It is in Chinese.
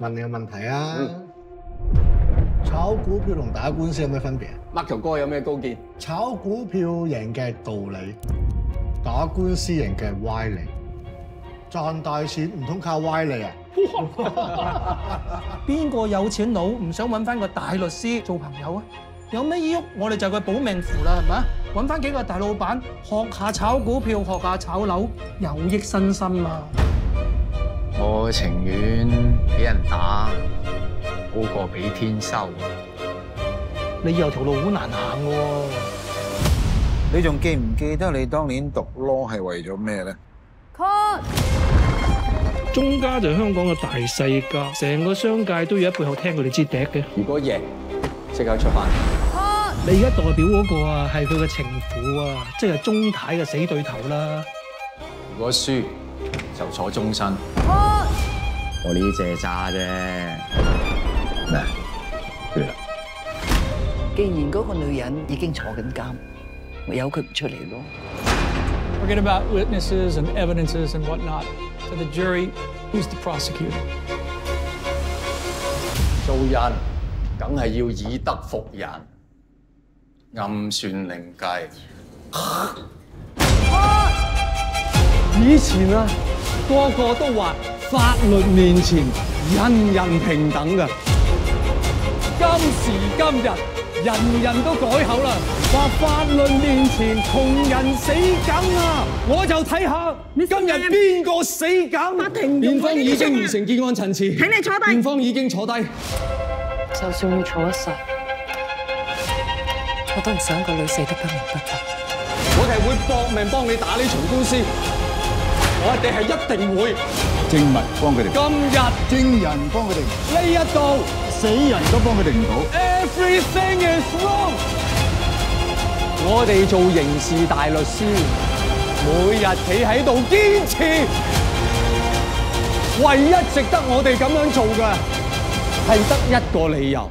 問你個問題啊！炒股票同打官司有咩分別？Marco 哥有咩高見？炒股票贏嘅係道理，打官司贏嘅係歪理。賺大錢唔通靠歪理啊？邊個有錢佬唔想揾翻個大律師做朋友啊？有咩依喐，我哋就佢保命符啦，係咪啊？揾翻幾個大老闆學下炒股票，學下炒樓，有益身心啊！我情願俾人打，好過俾天收。你以後條路好難行喎。你仲記唔記得你當年讀 law 係為咗咩咧？中家就係香港嘅大世家，成個商界都要喺背後聽佢哋支笛嘅。如果贏，即刻出翻。你而家代表嗰個啊，係佢嘅情婦啊，即係鐘太嘅死對頭啦。如果輸，就坐終身。我呢借渣啫。咩？對啦，既然嗰個女人已經坐緊監，咪由佢唔出嚟咯。Forget about witnesses and evidences and whatnot. To the jury, who's the prosecutor? 做人梗係要以德服人，暗算靈計。以前啊，個個都話法律面前人人平等噶。今時今日，人人都改口啦，話法律面前穷人死梗啊！我就睇下今日邊個死梗。法庭辯方已經完成結案陳詞，請你坐低。辯方已經坐低。就算要坐一世，我都唔想個女死得不明不白。我哋係會搏命幫你打呢場官司，我哋系一定會。證物帮佢哋，今日證人帮佢哋，呢一度死人都帮佢哋唔到。，everything is wrong。我哋做刑事大律师，每日企喺度坚持，唯一值得我哋咁样做嘅，系得一个理由。